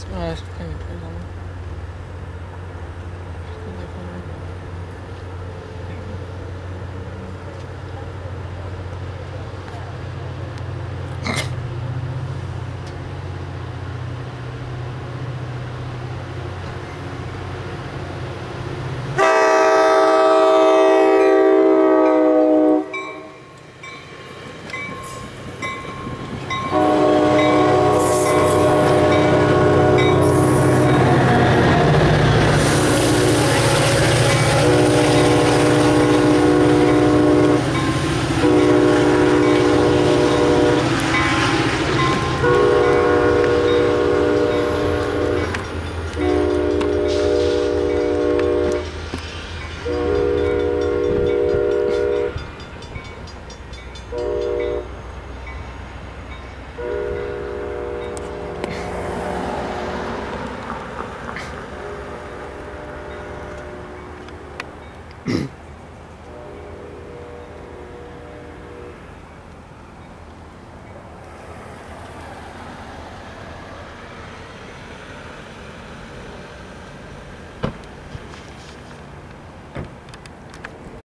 Smash,